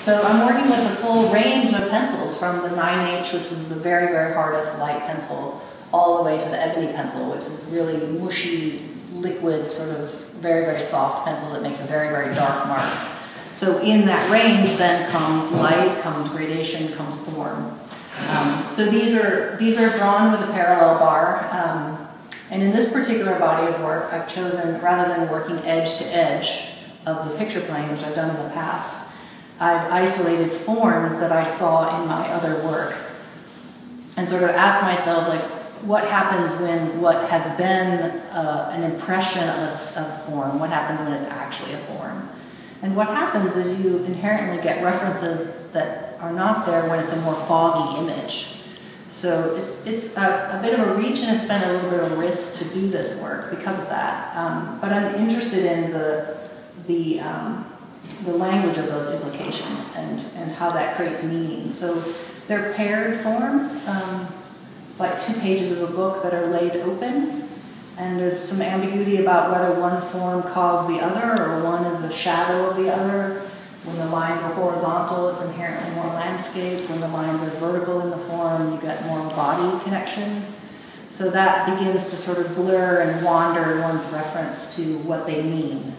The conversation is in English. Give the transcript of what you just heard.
So I'm working with a full range of pencils from the 9H, which is the very, very hardest light pencil, all the way to the ebony pencil, which is really mushy, liquid, sort of very, very soft pencil that makes a very, very dark mark. So in that range then comes light, comes gradation, comes form. Um, so these are, these are drawn with a parallel bar. Um, and in this particular body of work, I've chosen, rather than working edge to edge of the picture plane, which I've done in the past, I've isolated forms that I saw in my other work and sort of asked myself, like, what happens when what has been uh, an impression of a, form, what happens when it's actually a form? And what happens is you inherently get references that are not there when it's a more foggy image. So it's, it's a, a, bit of a reach and it's been a little bit of a risk to do this work because of that. Um, but I'm interested in the, the um, the language of those implications and, and how that creates meaning. So they're paired forms, um, like two pages of a book that are laid open, and there's some ambiguity about whether one form calls the other or one is a shadow of the other. When the lines are horizontal, it's inherently more landscape. When the lines are vertical in the form, you get more body connection. So that begins to sort of blur and wander one's reference to what they mean.